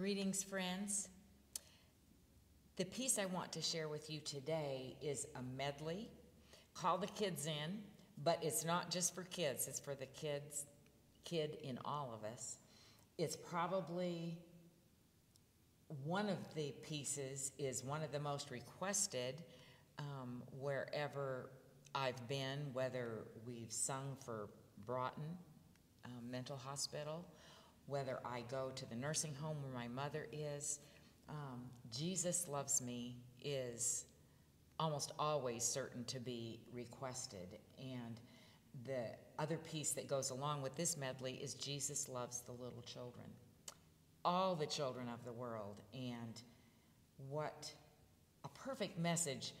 Greetings, friends. The piece I want to share with you today is a medley. Call the kids in, but it's not just for kids, it's for the kids, kid in all of us. It's probably one of the pieces is one of the most requested um, wherever I've been, whether we've sung for Broughton um, Mental Hospital, whether I go to the nursing home where my mother is. Um, Jesus Loves Me is almost always certain to be requested. And the other piece that goes along with this medley is Jesus Loves the Little Children, all the children of the world. And what a perfect message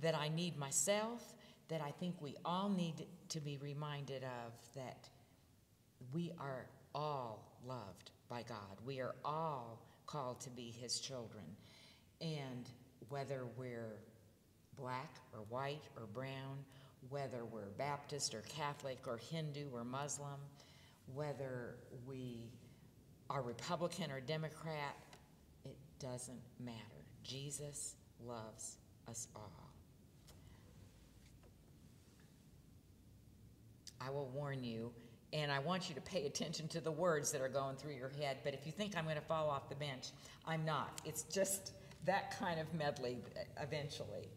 that I need myself, that I think we all need to be reminded of that we are all loved by God. We are all called to be His children. And whether we're black or white or brown, whether we're Baptist or Catholic or Hindu or Muslim, whether we are Republican or Democrat, it doesn't matter. Jesus loves us all. I will warn you, and I want you to pay attention to the words that are going through your head. But if you think I'm going to fall off the bench, I'm not. It's just that kind of medley eventually.